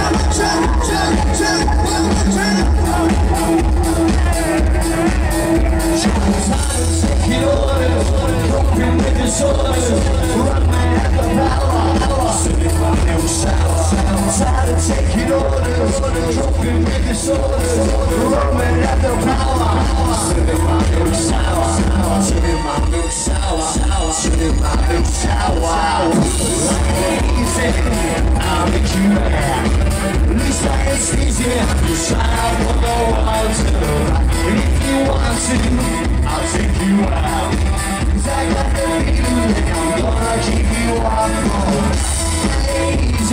jump, jump, jump, jump, least I ain't easy. Just try out to. And if you want to, I'll take you out. Cause I got the feeling I'm gonna keep you to it's. Cause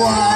Wow.